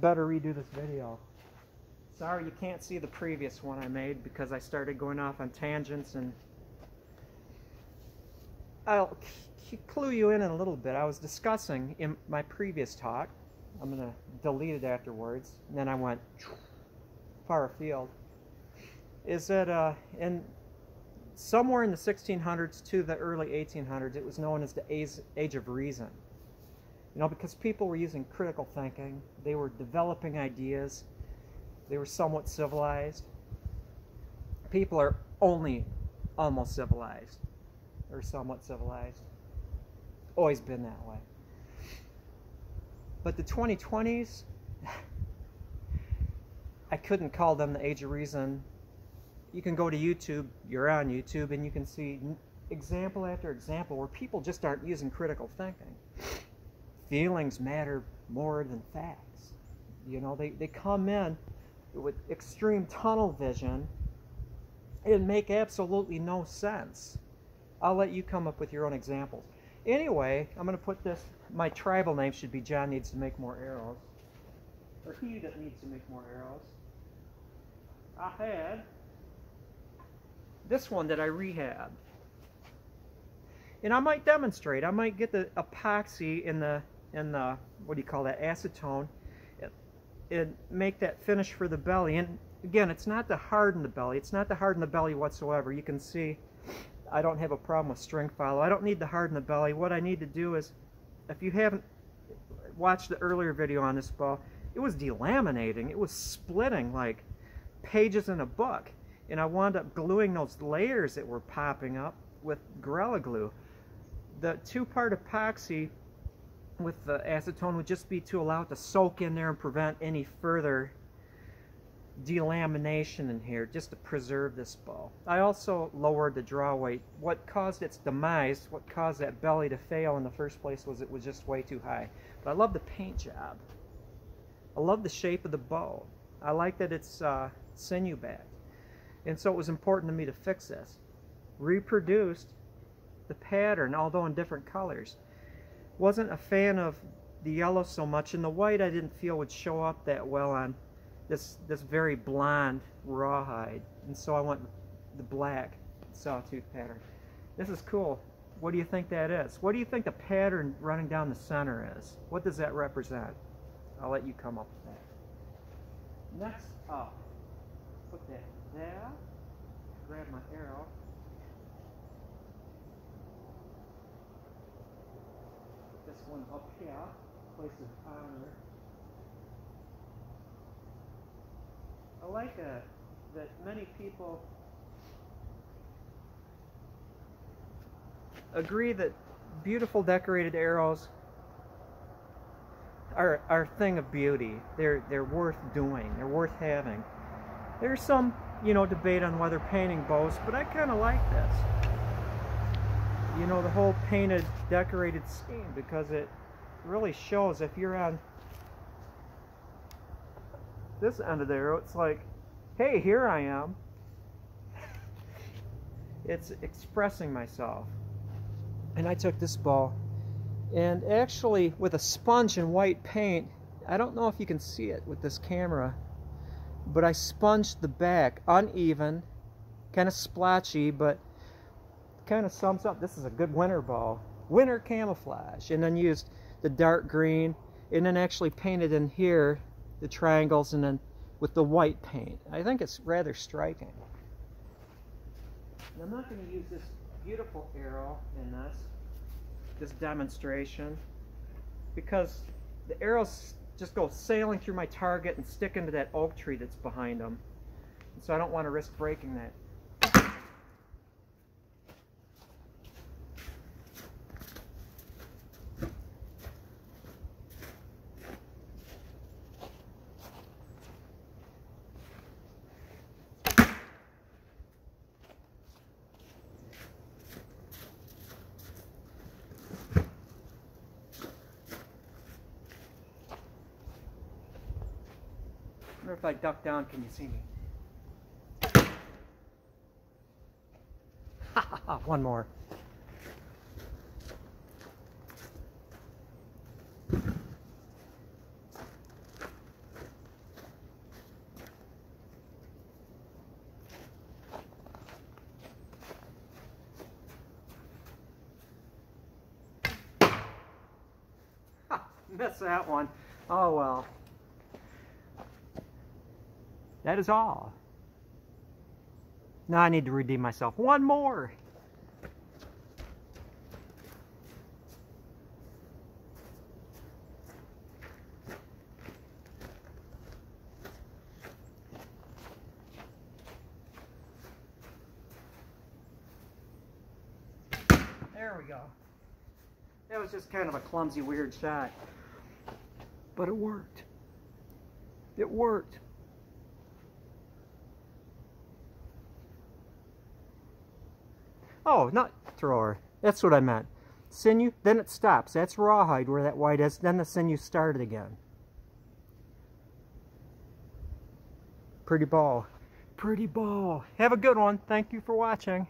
better redo this video. Sorry you can't see the previous one I made because I started going off on tangents and I'll clue you in, in a little bit. I was discussing in my previous talk, I'm going to delete it afterwards, and then I went far afield, is that uh, in somewhere in the 1600s to the early 1800s, it was known as the Age of Reason. You know, because people were using critical thinking, they were developing ideas, they were somewhat civilized. People are only almost civilized, or somewhat civilized. Always been that way. But the 2020s, I couldn't call them the age of reason. You can go to YouTube, you're on YouTube, and you can see example after example where people just aren't using critical thinking. Feelings matter more than facts. You know, they, they come in with extreme tunnel vision and make absolutely no sense. I'll let you come up with your own examples. Anyway, I'm going to put this, my tribal name should be John needs to make more arrows. Or he that needs to make more arrows. I had this one that I rehabbed. And I might demonstrate. I might get the epoxy in the, in the what do you call that, acetone, and make that finish for the belly. And again, it's not to harden the belly. It's not to harden the belly whatsoever. You can see I don't have a problem with string follow. I don't need to harden the belly. What I need to do is, if you haven't watched the earlier video on this ball, it was delaminating. It was splitting like pages in a book. And I wound up gluing those layers that were popping up with Gorilla Glue. The two-part epoxy with the acetone would just be to allow it to soak in there and prevent any further delamination in here just to preserve this bow. I also lowered the draw weight. What caused its demise, what caused that belly to fail in the first place was it was just way too high. But I love the paint job. I love the shape of the bow. I like that it's uh, sinew backed. And so it was important to me to fix this. Reproduced the pattern, although in different colors. Wasn't a fan of the yellow so much, and the white I didn't feel would show up that well on this this very blonde rawhide. And so I went the black sawtooth pattern. This is cool. What do you think that is? What do you think the pattern running down the center is? What does that represent? I'll let you come up with that. Next up, put that there. Grab my arrow. One up here, place of honor. I like uh, that many people agree that beautiful decorated arrows are, are a thing of beauty. They're, they're worth doing. They're worth having. There's some, you know, debate on whether painting bows, but I kind of like this. You know, the whole painted, decorated scheme because it really shows if you're on this end of the arrow, it's like, hey, here I am. it's expressing myself. And I took this ball and actually with a sponge and white paint, I don't know if you can see it with this camera, but I sponged the back uneven, kind of splotchy, but kind of sums up. This is a good winter ball. Winter camouflage. And then used the dark green and then actually painted in here the triangles and then with the white paint. I think it's rather striking. I'm not going to use this beautiful arrow in this, this demonstration, because the arrows just go sailing through my target and stick into that oak tree that's behind them. So I don't want to risk breaking that. wonder if I duck down, can you see me? One more. Miss that one. Oh well. That is all. Now I need to redeem myself. One more. There we go. That was just kind of a clumsy, weird shot. But it worked. It worked. Oh, not thrower. That's what I meant. Sinew, then it stops. That's rawhide where that white is. Then the sinew started again. Pretty ball. Pretty ball. Have a good one. Thank you for watching.